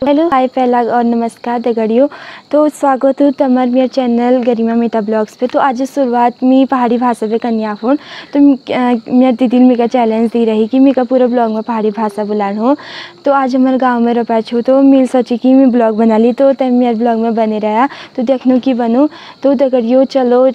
Hello, हाय पहला और नमस्कार दगड़ियों। तो स्वागत हो तमर मेरे चैनल गरिमा मेटा ब्लॉग्स पे। तो आज शुरुआत में पहाड़ी भाषा पे करनी फ़ोन तो मेरा दीदी मेरा चैलेंज दी रही कि मेरा पूरा ब्लॉग में पहाड़ी भाषा बुलाना हो। तो आज हमारे गाँव में रपा छू तो मिल सोची कि मैं ब्लॉग बना ली तो तब मेरे ब्लॉग में बने रहा। तो देखने की बनूँ। तो दगड़ियों, चलो,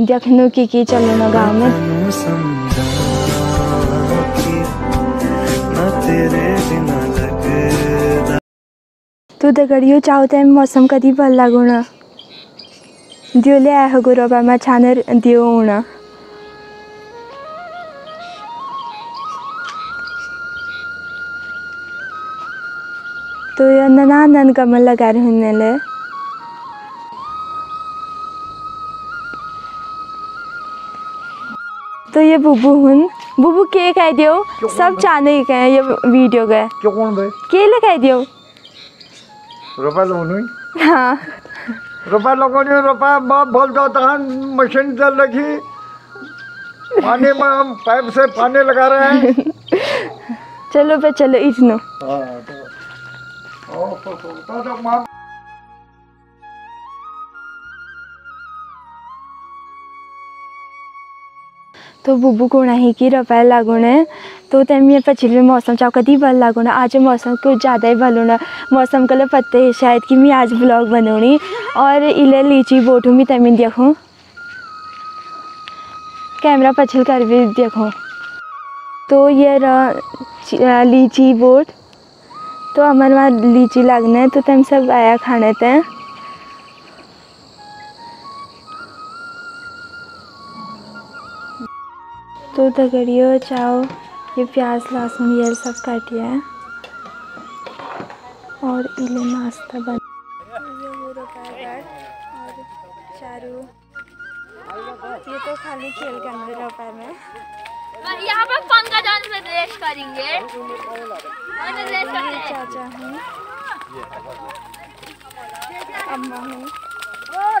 देखने की चलो ना गाँव में। तू दगड़ियों तो मौसम कधी बल लागून। दियो ले आया हो रोबामा छान दियो उण तो यो नना नन कमल लगा रहे हुने ले। तो ये बुबू हुन बुबू के कह दियो? सब चाने के ये वीडियो के। क्यों कौन भाई? के ले कह दियो? रोपा लगाउनु हाँ। रोपा लगाउने रोपा बहुत बोलता तहन मशीन चल रखी। पानी में हम पाइप से पानी लगा रहे हैं। चलो पे चलो इतनो तो- तो- तो- तो- तो माँ- तो बुबू कोण आहे की लागून आहे तो त्यांनी पछिले मौसम चाव कधी बल लागून। आज मौसम कुछ ज़्यादा ही बल होना। मौसम को पत्ते है, शायद कि मैं आज ब्लॉग बनाऊँगी और इले लीची बोटू भी तमीन देखूँ। कैमरा पछल कर भी देखूँ। तो ये र ची- लीची बोट। तो हमारे वहाँ लीची लगना है तो तुम सब आया खाने थे तो दगड़ियो चाओ ये प्याज लहसुन ये सब काटिया है और इले नाश्ता बन ये हो और चारू। ये तो खाली खेल करने रहा में। यहाँ पे फन का डांस में रेस करेंगे। और हैं। चाचा हूँ। अम्मा हूँ। और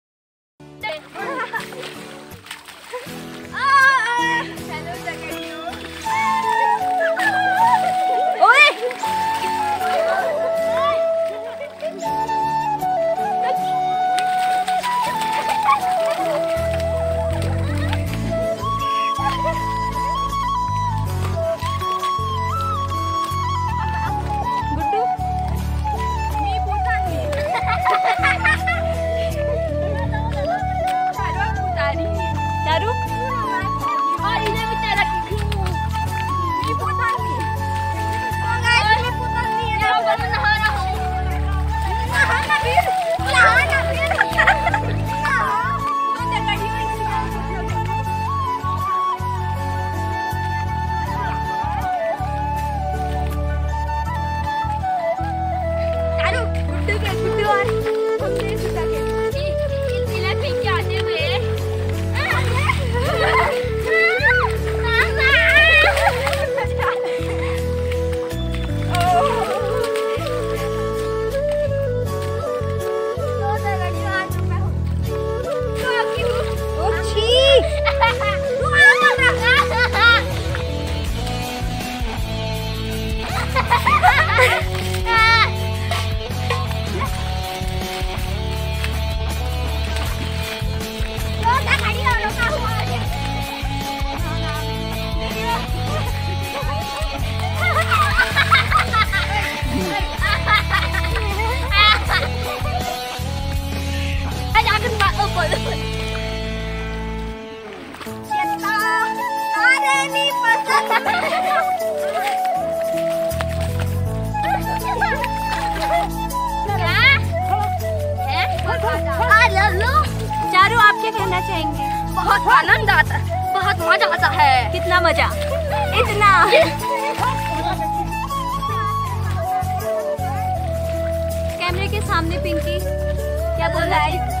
चारू आप क्या कहना चाहेंगे बहुत आनंद आता है? बहुत मज़ा आता है कितना मज़ा इतना कैमरे के सामने पिंकी क्या यहाँ रोपाई थी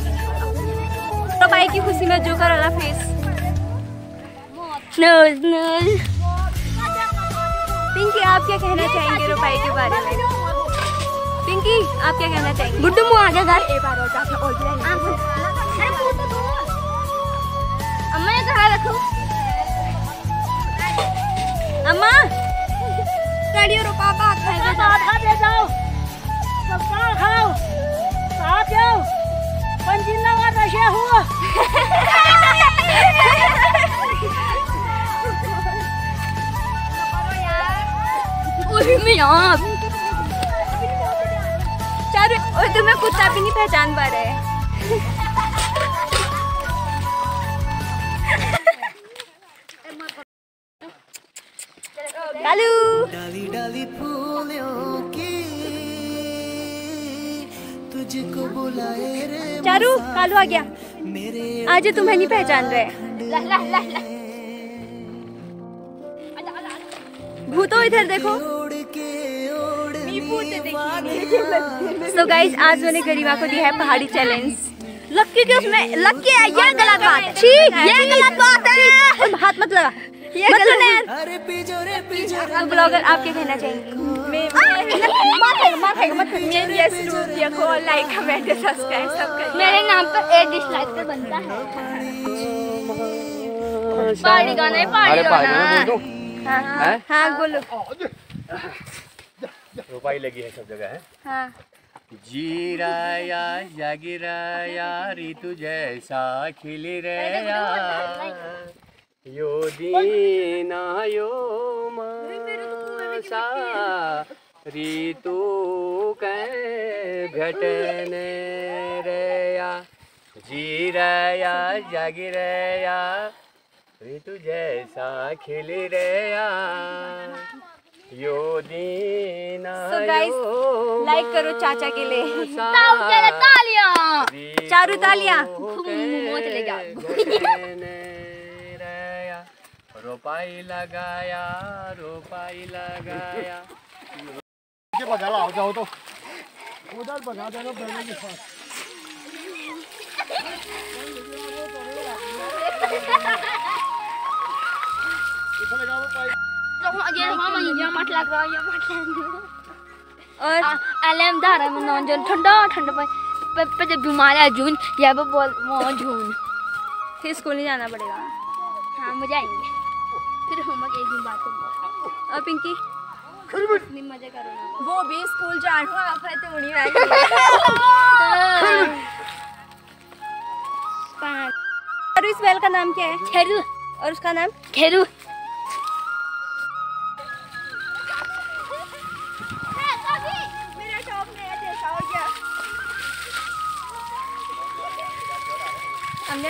रोपाई की खुशी में जो कर वाला फेस। Nose nose. पिंकी आप क्या कहना चाहेंगे रोपाई के बारे में? पिंकी आप क्या कहना चाहेंगे? गुड्डू मुँह आजा घर अम्मा ये कहाँ रखूँ। अम्मा। गाड़ियों रोपा बात है खा दे जाओ। सबका खाओ साथ जाओ चारों तुम्हें कुत्ता भी नहीं पहचान पा रहे डाली डाली फूलों तुझको बुलाए रे चारू कालू आ गया। आज तुम्हें नहीं पहचान रहे। ला ला ला ला। भूतो इधर देखो। सो गाइस आज मैंने गरिमा को दिया है पहाड़ी चैलेंज लक्की के उसमें लक्की है ये गलत बात। ठीक ये गलत बात है। हाथ मत लगा। ये गलत है। ब्लॉगर आप क्या कहना चाहेंगे मार लाइक कमेंट सब्सक्राइब सब करिए नाम पर एक डिसलाइक पे बनता है गाना है गाना हाँ हाँ हाँ बोलो रुपाई लगी है सब जगह है हाँ जीराया जागिराया ऋतु जैसा खिल रया यो दीना यो ऋतु कै घटने रया जीराया जागिराया ऋतु जैसा खिल रया। यो दीना So guys, लाइक करो चाचा के लिए। तालियाँ। चारू तालियाँ। चले जा। रोपाई लगाया रोपाई लगाया। ये हम ये मत लग रहा ये मत लग रहा। और अलेम दार में नॉन जन ठंडा ठंडा पे पे पे जब बीमार है जून या वो बोल वो जून। फिर स्कूल नहीं जाना पड़ेगा। हाँ मुझे आएँगे फिर हम एक दिन बात करेंगे। और पिंकी? इतनी मज़े करो ना। वो भी स्कूल जानो आप है तो उन्हीं वाली। पाँच और इस बैल का नाम क्या है? खेरू। और उसका नाम? खेरू। हमने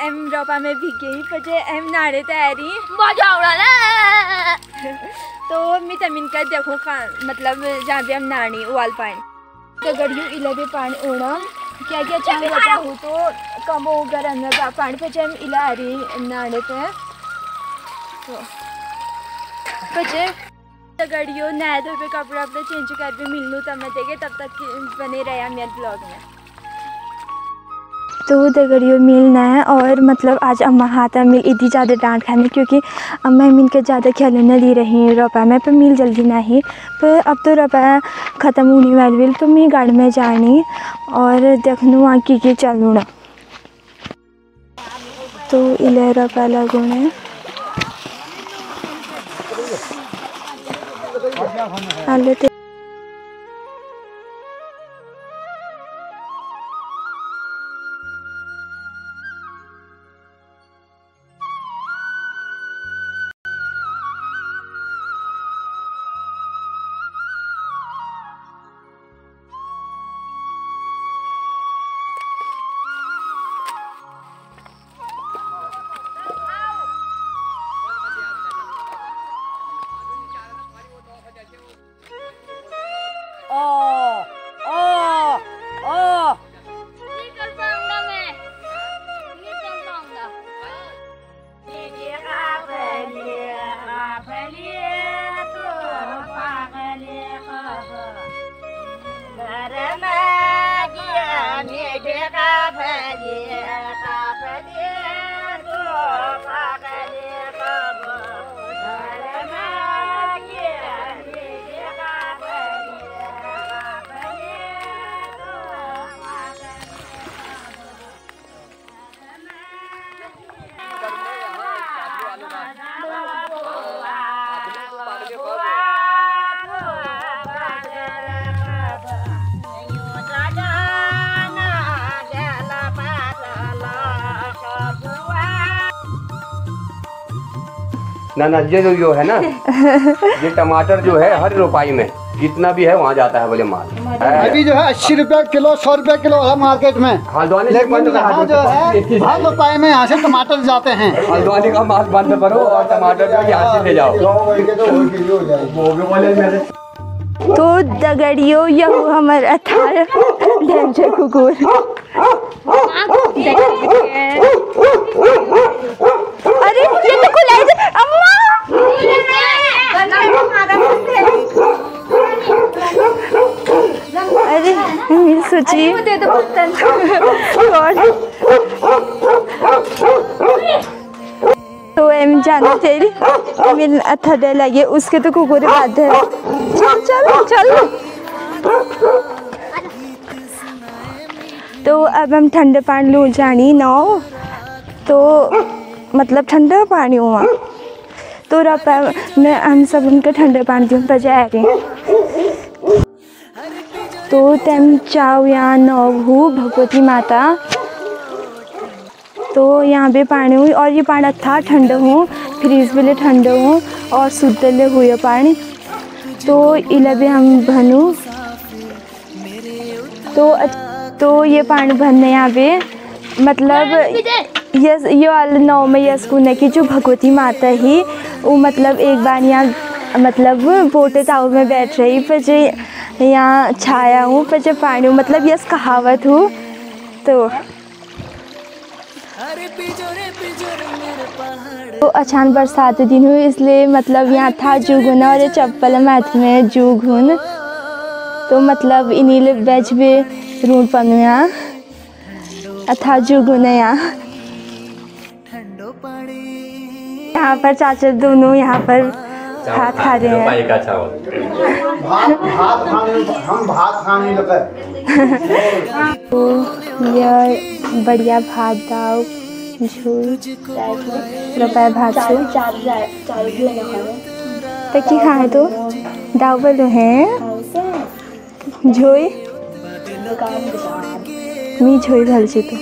एम रोपा में भीग गई पर जे एम नाड़े तैयारी मज़ा उड़ा तो मी तमीन का देखो का मतलब जहाँ भी हम नानी उबाल पाए तो गड़ियों इला भी पानी ओना क्या क्या चाहे बताऊँ तो कम हो गरम में पानी पे जब इला आ रही नाड़े पे तो बचे तो गड़ियों नया धो पे कपड़ा अपना चेंज कर भी मिलूँ तब मैं देखे तब तक बने रहा मेरे ब्लॉग में तो दगड़ियों मिलना है और मतलब आज अम्मा हाथ मिल इतनी ज़्यादा डांट खाने क्योंकि अम्मा मिल के ज़्यादा खिलौने दी रही रोपा में, पर मिल जल्दी नहीं। पर अब तो रोपा ख़त्म होने वाली बिल तो मैं गाड़ी में जानी और देखनू वहाँ की की चलूँ ना तो इले रोपा लगोने आले ना ना ये जो जो है ना ये टमाटर जो है हर रुपाई में जितना भी है वहाँ जाता है बोले माल। है। अभी जो है अस्सी रुपया किलो सौ रुपए किलो है मार्केट में। हल्द्वानी दो जो है। हर रुपये में यहाँ से टमाटर जाते हैं। हल्द्वानी का माल बंद करो और टमाटर है यहाँ से ले जाओ। बोले मेरे। तो दगड़ियो यह हमर अथार डेंजर कुकुर। अरे ये तो खुलाई जा अम्मा अरे मैं सोची। तो एम जाना चाहिए मेरे अच्छा डर लगे उसके तो कुकुर बात है। चल चल चल। तो अब हम ठंडे पानी लू जानी नाव तो मतलब ठंडा पानी हुआ। तो रपा मैं हम सब उनका ठंडे पानी दूँ बजाय रही तो तम चाव यहाँ नाव हूँ भगवती माता। तो यहाँ पे पानी हुई और ये पानी था ठंडा हूँ फ्रीज भी ठंडा हूँ और शुद्ध ले हुए पानी। तो इला भी हम भनू तो तो ये पानी भरने यहाँ पे मतलब यस ये वाले नौ में यस कुने की जो भगवती माता ही वो मतलब एक बार यहाँ मतलब बोटे ताऊ में बैठ रही फिर जो यहाँ छाया हूँ, फिर जब पानी हूँ। मतलब यस, कहावत हूँ। तो तो अचानक बरसात दिन हुई, इसलिए मतलब यहाँ था जुगुन और ये चप्पल माथ में जुगुन। तो मतलब इन्हीं बैच भी रूट पन यहाँ। था जुगुन है यहाँ। यहाँ पर चाचा दोनों, यहाँ पर भात खा रहे हैं। रुपाई का चावल। भात भात खाने हम भात खाने लगे। तो यह बढ़िया भात झूल रुपये भात से। तो की खाए तो? दाव बोलो हैं। झोई मी झोई भल से तो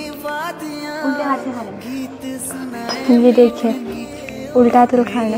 ये देखिए उल्टा तो खाना।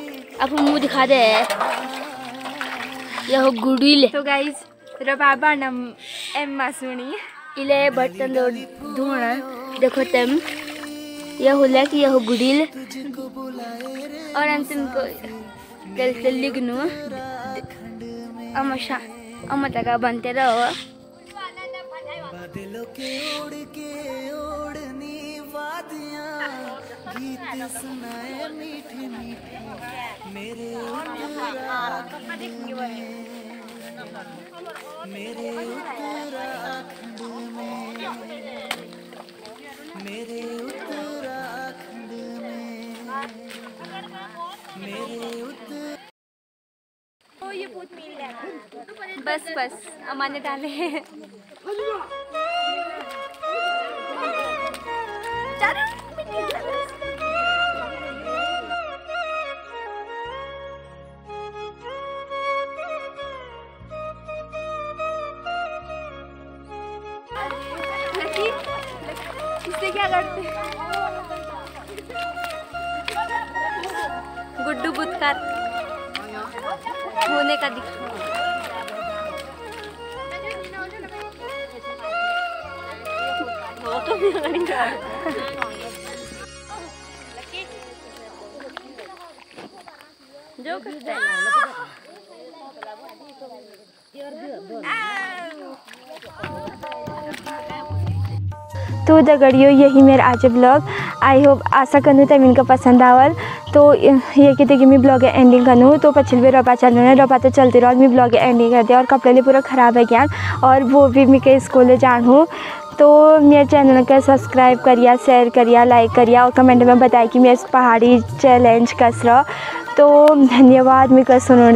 अब मुँह दिखा दे। ये हो गुड़ीले। तो गाइज़ रबाबा नम एम मासुनी इले बर्तन लो धोना। देखो तुम। ये हो लक ये हो गुड़ील। और अंतिम को कल से लिखनु। अमशा अम तक बनते रहो। बादलों के उड़ के ओढ़नी वादियाँ। गीत सुनाए मीठे मीठे। मेरे उत्तराखंड में मेरे उत्तराखंड में मेरे उत्तराखंड में मेरे उत्तर बस बस अमान्य डाले बुतकार होने का दिखा जो करते तो दगड़ियो यही मेरा आज ब्लॉग आई होप आशा करूँ तब इनका पसंद आवल। तो ये कहते कि मैं ब्लॉग एंडिंग करूँ तो पछिल भी रपा चल रहा है। तो चलते रहो, मैं ब्लॉग एंडिंग कर दिया। और कपड़े लिए पूरा ख़राब है ज्ञान और वो भी मैं के स्कूल जान तो मेरे चैनल का सब्सक्राइब करिए शेयर करिए लाइक करिए और कमेंट में बताइए कि मेरे पहाड़ी चैलेंज कस रहा तो धन्यवाद, मैं कर सुन